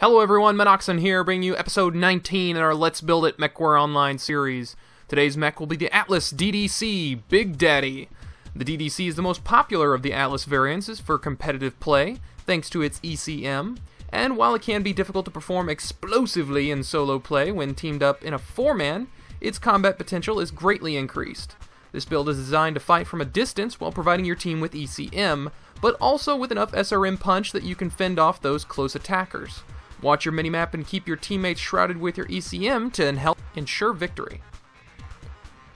Hello everyone, Minoxen here, bringing you episode 19 in our Let's Build It MechWarrior Online series. Today's mech will be the Atlas DDC Big Daddy. The DDC is the most popular of the Atlas variants for competitive play, thanks to its ECM, and while it can be difficult to perform explosively in solo play when teamed up in a four-man, its combat potential is greatly increased. This build is designed to fight from a distance while providing your team with ECM, but also with enough SRM punch that you can fend off those close attackers. Watch your minimap and keep your teammates shrouded with your ECM to help ensure victory.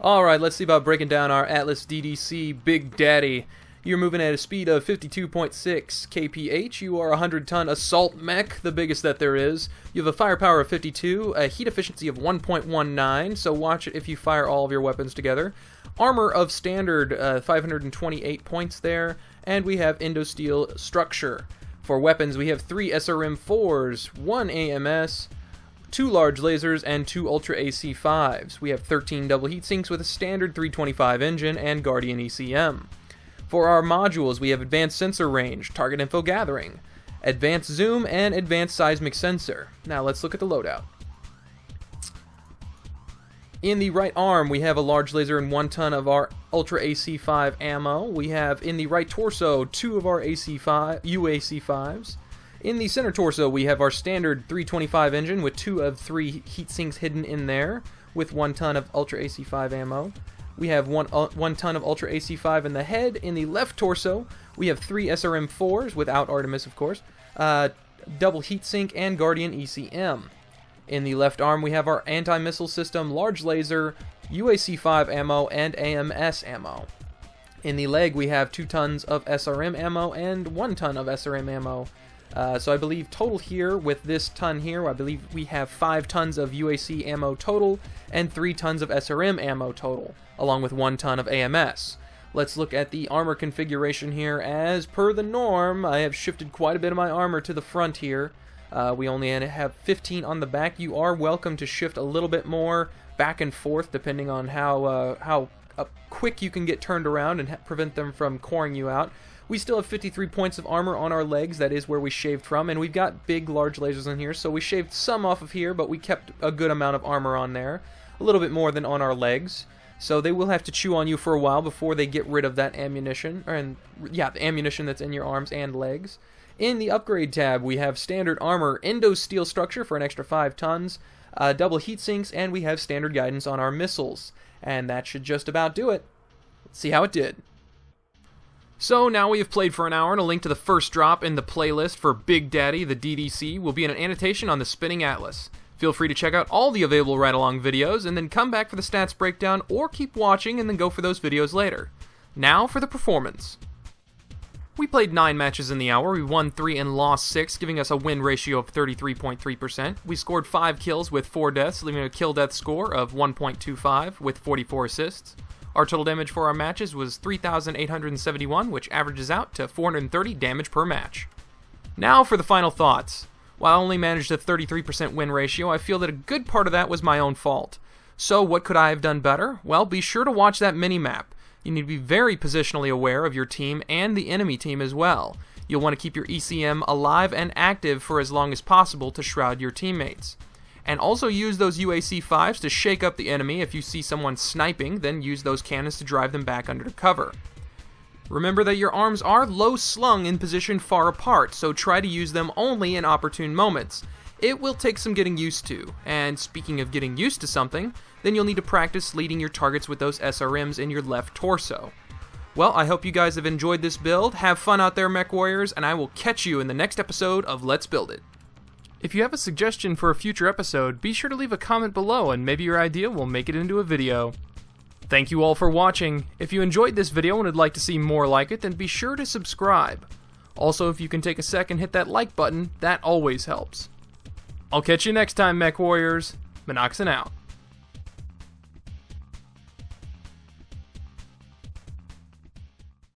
Alright, let's see about breaking down our Atlas DDC Big Daddy. You're moving at a speed of 52.6 kph. You are a 100 ton assault mech, the biggest that there is. You have a firepower of 52, a heat efficiency of 1.19, so watch it if you fire all of your weapons together. Armor of standard, uh, 528 points there, and we have endo steel structure. For weapons, we have three SRM4s, one AMS, two large lasers, and two Ultra AC5s. We have 13 double heat sinks with a standard 325 engine and Guardian ECM. For our modules, we have advanced sensor range, target info gathering, advanced zoom, and advanced seismic sensor. Now let's look at the loadout. In the right arm, we have a large laser and one ton of our Ultra AC5 ammo. We have in the right torso two of our AC5 UAC5s. In the center torso, we have our standard 325 engine with two of three heat sinks hidden in there, with one ton of Ultra AC5 ammo. We have one uh, one ton of Ultra AC5 in the head. In the left torso, we have three SRM4s without Artemis, of course, uh, double heatsink, and Guardian ECM. In the left arm, we have our anti-missile system, large laser, UAC-5 ammo, and AMS ammo. In the leg, we have 2 tons of SRM ammo and 1 ton of SRM ammo. Uh, so I believe total here, with this ton here, I believe we have 5 tons of UAC ammo total and 3 tons of SRM ammo total, along with 1 ton of AMS. Let's look at the armor configuration here. As per the norm, I have shifted quite a bit of my armor to the front here. Uh, we only have 15 on the back. You are welcome to shift a little bit more back and forth depending on how uh, how uh, quick you can get turned around and prevent them from coring you out. We still have 53 points of armor on our legs, that is where we shaved from, and we've got big, large lasers in here, so we shaved some off of here, but we kept a good amount of armor on there. A little bit more than on our legs. So they will have to chew on you for a while before they get rid of that ammunition, or and yeah, the ammunition that's in your arms and legs. In the upgrade tab, we have standard armor endo steel structure for an extra 5 tons, uh, double heat sinks, and we have standard guidance on our missiles. And that should just about do it. Let's see how it did. So now we have played for an hour, and a link to the first drop in the playlist for Big Daddy, the DDC, will be in an annotation on the Spinning Atlas. Feel free to check out all the available ride-along videos, and then come back for the stats breakdown, or keep watching and then go for those videos later. Now for the performance. We played 9 matches in the hour, we won 3 and lost 6, giving us a win ratio of 33.3%. We scored 5 kills with 4 deaths, leaving a kill death score of 1.25 with 44 assists. Our total damage for our matches was 3,871, which averages out to 430 damage per match. Now for the final thoughts. While I only managed a 33% win ratio, I feel that a good part of that was my own fault. So what could I have done better? Well, be sure to watch that mini-map. You need to be very positionally aware of your team and the enemy team as well. You'll want to keep your ECM alive and active for as long as possible to shroud your teammates. And also use those UAC 5s to shake up the enemy. If you see someone sniping, then use those cannons to drive them back under cover. Remember that your arms are low slung in position far apart, so try to use them only in opportune moments. It will take some getting used to, and speaking of getting used to something, then you'll need to practice leading your targets with those SRMs in your left torso. Well, I hope you guys have enjoyed this build. Have fun out there, Mech Warriors, and I will catch you in the next episode of Let's Build It. If you have a suggestion for a future episode, be sure to leave a comment below and maybe your idea will make it into a video. Thank you all for watching. If you enjoyed this video and would like to see more like it, then be sure to subscribe. Also, if you can take a second, hit that like button, that always helps. I'll catch you next time, Mech Warriors. Minoxen out.